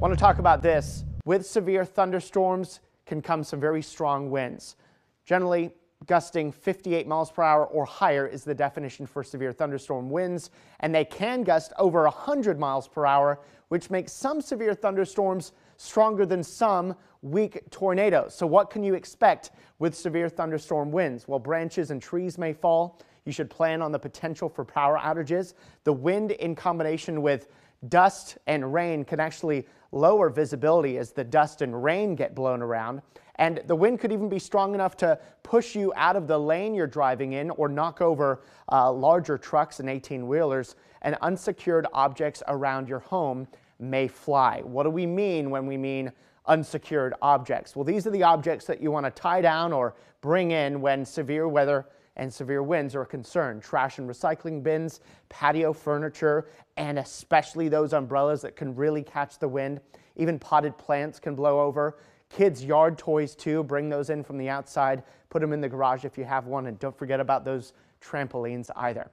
Want to talk about this. With severe thunderstorms can come some very strong winds. Generally, gusting 58 miles per hour or higher is the definition for severe thunderstorm winds, and they can gust over 100 miles per hour, which makes some severe thunderstorms stronger than some weak tornadoes. So what can you expect with severe thunderstorm winds? Well, branches and trees may fall. You should plan on the potential for power outages. The wind in combination with dust and rain can actually lower visibility as the dust and rain get blown around. And the wind could even be strong enough to push you out of the lane you're driving in or knock over uh, larger trucks and 18 wheelers and unsecured objects around your home may fly. What do we mean when we mean unsecured objects? Well, these are the objects that you want to tie down or bring in when severe weather and severe winds are a concern. Trash and recycling bins, patio furniture, and especially those umbrellas that can really catch the wind. Even potted plants can blow over. Kids' yard toys too, bring those in from the outside, put them in the garage if you have one, and don't forget about those trampolines either.